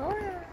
Sure.